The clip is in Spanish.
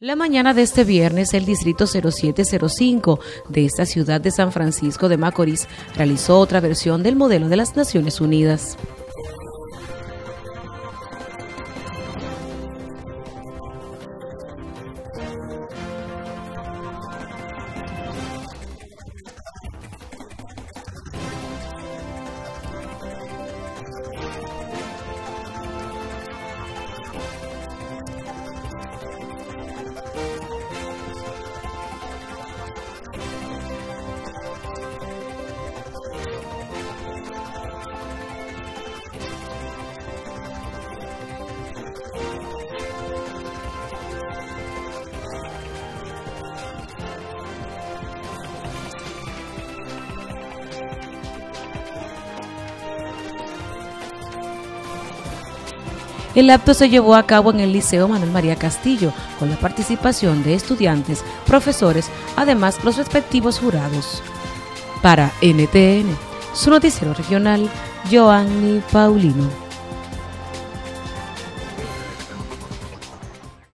La mañana de este viernes, el Distrito 0705 de esta ciudad de San Francisco de Macorís realizó otra versión del modelo de las Naciones Unidas. El acto se llevó a cabo en el Liceo Manuel María Castillo, con la participación de estudiantes, profesores, además los respectivos jurados. Para NTN, su noticiero regional, Joanny Paulino.